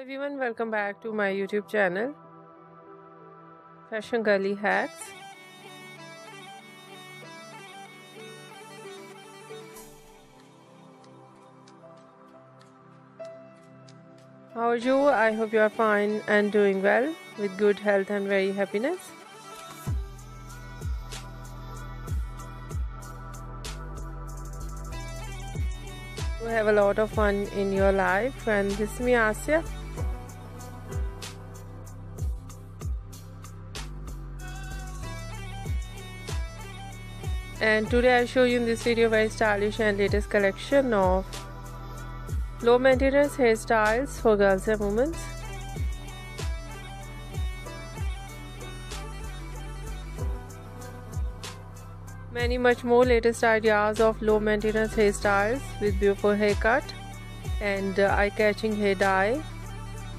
everyone, welcome back to my YouTube channel Fashion Girly Hacks. How are you? I hope you are fine and doing well with good health and very happiness. You have a lot of fun in your life and this is me Asya and today I'll show you in this video very stylish and latest collection of low maintenance hairstyles for girls and women. Many much more latest ideas of low maintenance hairstyles with beautiful haircut and eye-catching hair dye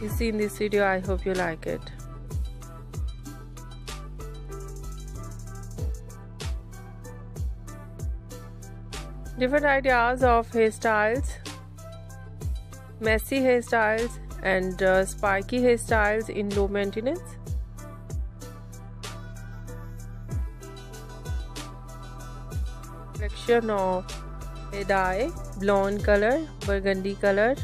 you see in this video. I hope you like it different ideas of hairstyles. Messy hairstyles and uh, spiky hairstyles in low maintenance. Collection of a dye blonde color burgundy color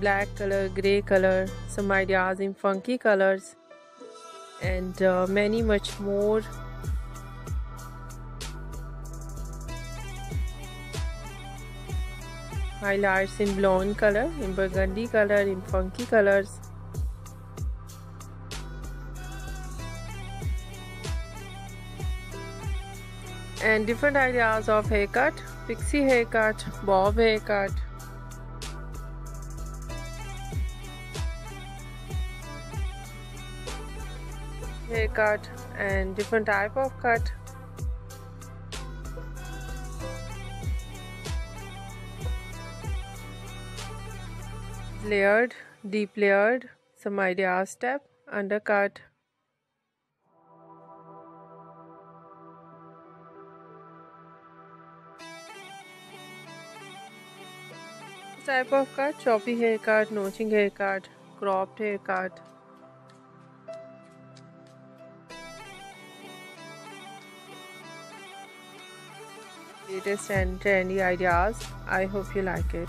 black color gray color some ideas in funky colors and uh, many much more. Highlights in blonde color in burgundy color in funky colors. And different ideas of haircut pixie haircut bob haircut haircut and different type of cut layered deep layered some idea step undercut type of cut choppy haircut notching haircut cropped haircut latest and trendy ideas. I hope you like it.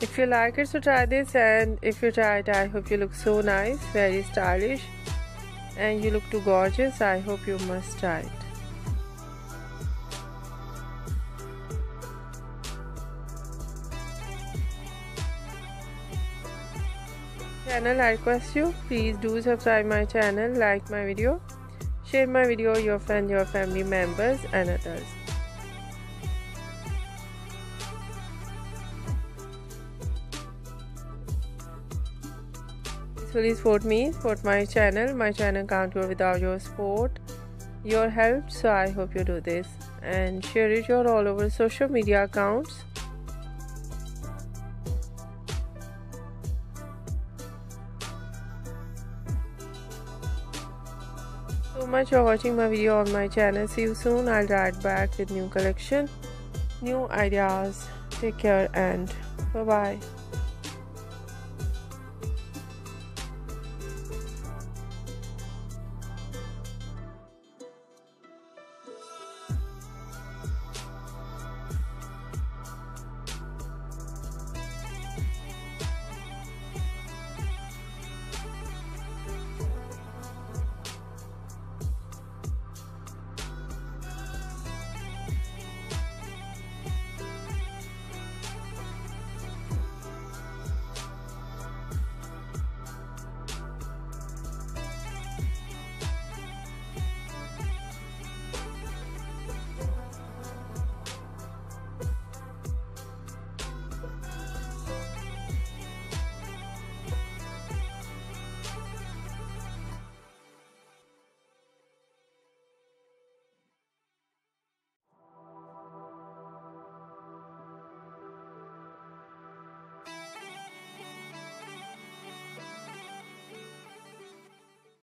If you like it, so try this and if you try it, I hope you look so nice, very stylish and you look too gorgeous. I hope you must try it. Channel I request you please do subscribe my channel like my video share my video your friend your family members and others. Please support me support my channel. My channel can't go without your support your help. So i hope you do this. And share it your all over social media accounts so much for watching my video on my channel. See you soon. I'll ride back with new collection new ideas. Take care and bye bye